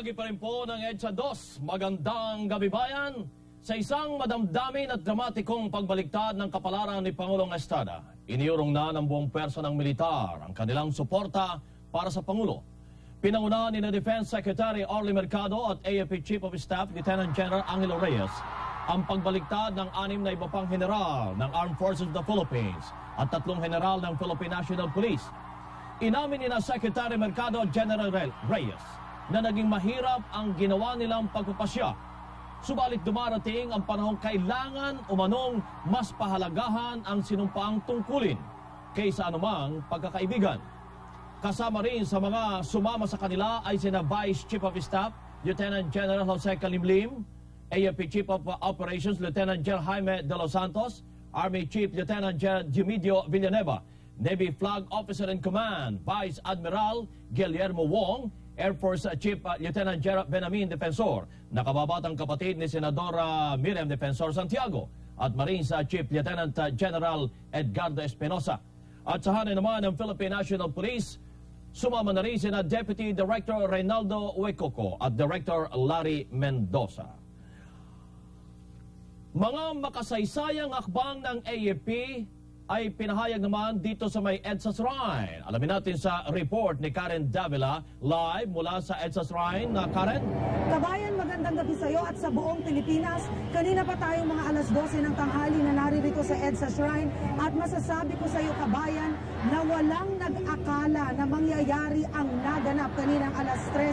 Bahagi pa rin po ng EDSA 2. Magandang gabi bayan. Sa isang madamdamin at dramatikong pagbaliktad ng kapalaran ni Pangulong Estrada, iniurong na ng buong pwersa ng militar ang kanilang suporta para sa Pangulo. Pinanguna ni na Defense Secretary Orly Mercado at AFP Chief of Staff Lieutenant General Angelo Reyes ang pagbaliktad ng anim na iba pang general ng Armed Forces of the Philippines at tatlong general ng Philippine National Police. Inamin ni na Secretary Mercado General Reyes na naging mahirap ang ginawa nilang pagpapasya Subalit dumarating ang panahong kailangan umanong mas pahalagahan ang sinumpaang tungkulin kaysa anumang pagkakaibigan. Kasama rin sa mga sumama sa kanila ay sina Vice Chief of Staff, Lieutenant General Jose Calimlim, AFP Chief of Operations Lieutenant General Jaime De Los Santos, Army Chief Lieutenant General Gimidio Villanueva, Navy Flag Officer in Command, Vice Admiral Guillermo Wong, Air Force Chief Lieutenant General Benamin Defensor, nakababatang kapatid ni Senadora Miriam Defensor Santiago at Marines Chief Lieutenant General Edgardo Espinosa. At sa hanin naman ng Philippine National Police, sumama na rin sina Deputy Director Reynaldo Huecoco at Director Larry Mendoza. Mga makasaysayang akbang ng AFP ay pinahayag naman dito sa may EDSA Shrine. Alamin natin sa report ni Karen Davila live mula sa EDSA Shrine. Uh, Karen? Kabayan, magandang gabi sa iyo at sa buong Pilipinas. Kanina pa tayong mga alas 12 ng tanghali na naririto sa EDSA Shrine at masasabi ko sa iyo, kabayan, na walang nag-akala na mangyayari ang naganap kaninang alas 3 uh,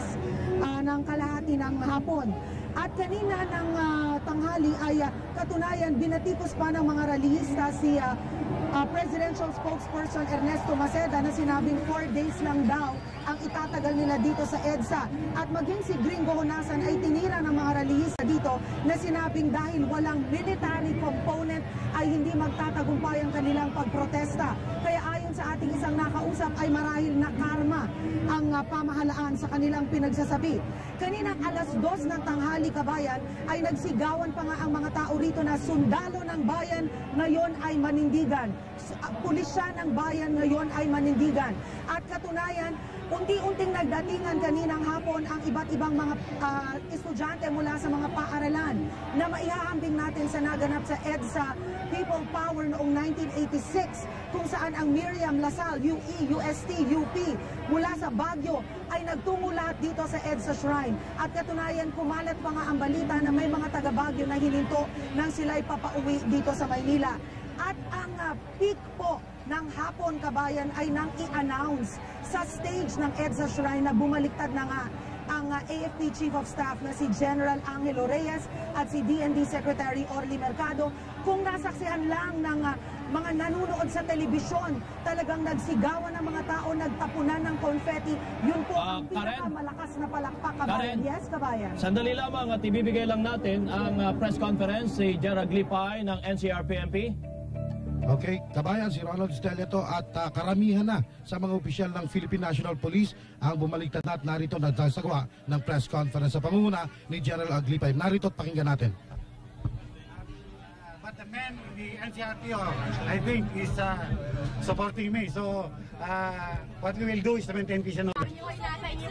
ah, ng kalahati ng hapon. At kanina ng uh, tanghali ay uh, katunayan binatikos pa ng mga rallyista si uh, uh, Presidential Spokesperson Ernesto Maceda na sinabing 4 days lang daw ang itatagal nila dito sa EDSA. At maging si Gringo Honasan ay tinira ng mga rallyista dito na sinabing dahil walang military component ay hindi magtatagumpay ang kanilang pagprotesta. Kaya sa ating isang nakausap ay marahil na karma ang uh, pamahalaan sa kanilang pinagsasabi. Kaninang alas dos ng tanghali kabayan ay nagsigawan pa nga ang mga tao rito na sundalo ng bayan ngayon ay manindigan. Pulisya ng bayan ngayon ay manindigan. At katunayan, Unti-unting nagdatingan kaninang hapon ang iba't ibang mga uh, estudyante mula sa mga paaralan na maihahambing natin sa naganap sa EDSA People Power noong 1986 kung saan ang Miriam Lasal, UE, UST, UP mula sa Baguio ay nagtungo lahat dito sa EDSA Shrine. At katunayan, kumalat nga ang balita na may mga taga Baguio na hininto nang sila'y papauwi dito sa Maynila. At ang uh, peak po ng hapon kabayan ay nang i-announce sa stage ng EDSA Shrine na bumaliktad na nga ang uh, AFP Chief of Staff na si General Angelo Reyes at si DND Secretary Orly Mercado kung nasaksihan lang ng uh, mga nanonood sa telebisyon, talagang nagsigawan ng mga tao, nagtapunan ng confetti. Yun po uh, ang pinakamalakas na palakpak, kabayan. Karen, yes, kabayan. Sandali lamang at ibibigay lang natin ang uh, press conference si Gerard Glipay ng NCRPMP. Okay, kabayan, si Ronald Steleto at uh, karamihan na sa mga opisyal ng Philippine National Police ang bumaliktad na at narito na nagsagawa ng press conference sa pangunguna ni General Aglipay. Narito at pakinggan natin. But the man the NCRPO, I think, is uh, supporting me. So, uh, what we will do is to maintain peace and order.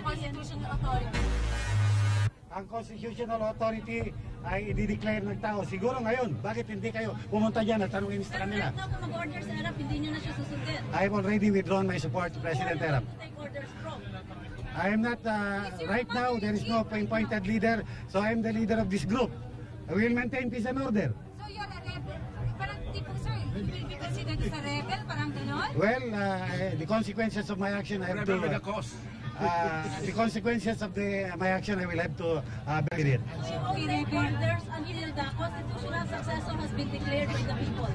constitutional authority? Ang constitutional authority ay i-declare ng tao. Siguro ngayon, bakit hindi kayo pumunta dyan at tanungin sa kanila? Pero kung mag-order sa Arab, hindi nyo na siya susundin. I have already withdrawn my support to President Arab. I am not, uh, right now, there is no appointed leader, so I am the leader of this group. I will maintain peace and order. So you're a rebel? Parang tipo, sir, you will be considered as a rebel? Parang ganon? Well, uh, the consequences of my action, I have to... Uh, uh, the consequences of the uh, my action, I will have to uh, bear it. Take orders until the constitutional successor has been declared by the people.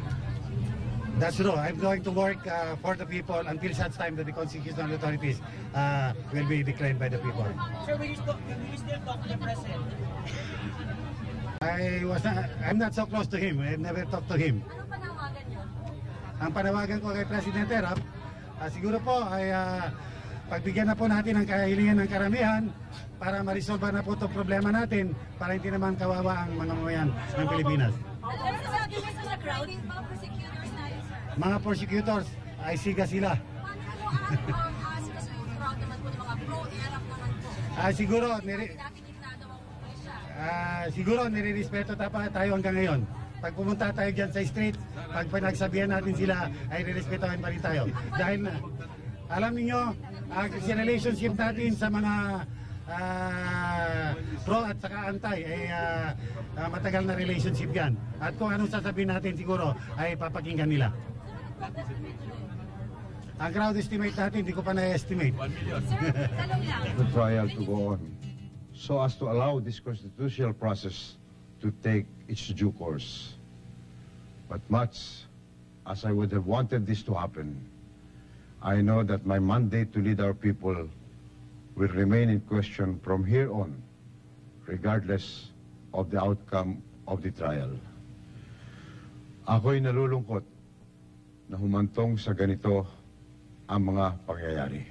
That's true. I'm going to work uh, for the people until such time that the constitutional authorities uh, will be declared by the people. Sir, will you, still, will you still talk to the president? I was not, I'm not so close to him. I've never talked to him. Anong panawagan niyo? Ang panawagan ko kay President Erap, uh, siguro po ay uh, pagbigyan na po natin ang kahilingan ng karamihan para ma-resolve na po itong problema natin para hindi naman kawawa ang mga mamayan ng Pilipinas. Mga prosecutors ay siga sila. Ah, siguro, nire- ah, siguro nire-respeto tapa tayo hanggang ngayon. Pag pumunta tayo dyan sa street, pag pinagsabihan natin sila, ay re-respetohin pa rin tayo. Dahil alam niyo, ang relationship natin sa mga ah, pro at saka anti ay ah, ah, matagal na relationship yan. At kung anong sasabihin natin siguro ay papakinggan nila. Ang crowd estimate natin, hindi ko pa na-estimate. Sir, talong lang. the trial to go on so as to allow this constitutional process to take its due course. But much as I would have wanted this to happen, I know that my mandate to lead our people will remain in question from here on, regardless of the outcome of the trial. Ako'y nalulungkot na humantong sa ganito ang mga pangyayari.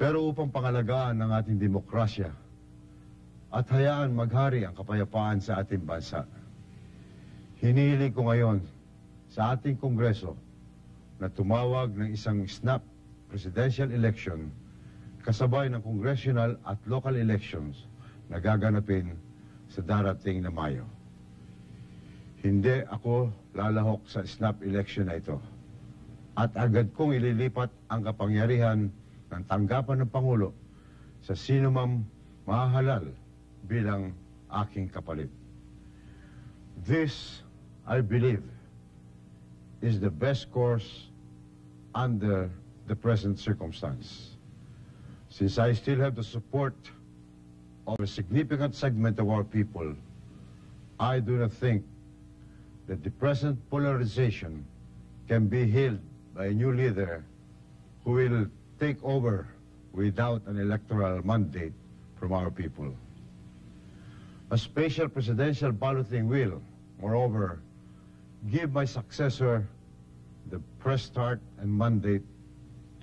Pero upang pangalagaan ng ating demokrasya at hayaan maghari ang kapayapaan sa ating bansa, hinihiling ko ngayon sa ating Kongreso na tumawag ng isang snap presidential election kasabay ng congressional at local elections na gaganapin sa darating na Mayo. Hindi ako lalahok sa snap election na ito at agad kong ililipat ang kapangyarihan ng tanggapan ng Pangulo sa sino mang mahahalal bilang aking kapalit. This, I believe, is the best course under the present circumstance. Since I still have the support of a significant segment of our people, I do not think that the present polarization can be healed by a new leader who will take over without an electoral mandate from our people. A special presidential balloting will, moreover, give my successor the fresh start and mandate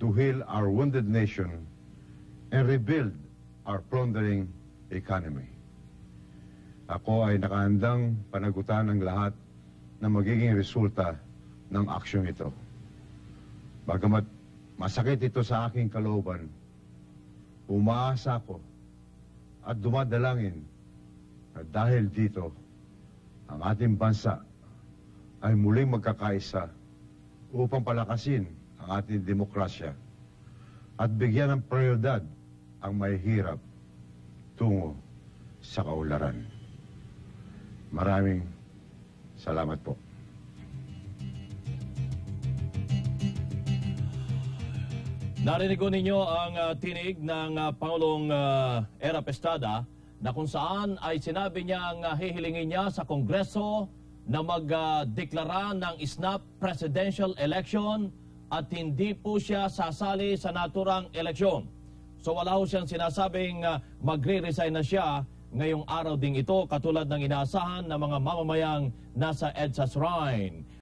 to heal our wounded nation and rebuild our plundering economy. Ako ay nakahandang panagutan ng lahat na magiging resulta ng aksyong ito. Bagamat masakit ito sa aking kalooban, umaasa ako at dumadalangin na dahil dito, ang ating bansa ay muling magkakaisa upang palakasin ang ating demokrasya at bigyan ng prioridad ang may hirap tungo sa kaularan. Maraming salamat po. Narinig ko ninyo ang ah, tinig ng ah, Pangulong ah, Era Pestada na kung saan ay sinabi niyang uh, hihilingin niya sa Kongreso na magdeklara ng snap presidential election at hindi po siya sasali sa naturang eleksyon. So wala ho siyang sinasabing ah, magre-resign na siya ngayong araw ding ito katulad ng inaasahan ng mga mamamayang nasa EDSA Shrine.